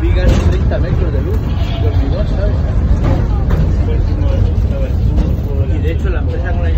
vigas de 30 metros de luz, de hormigón, ¿sabes? Y de hecho la empresa con la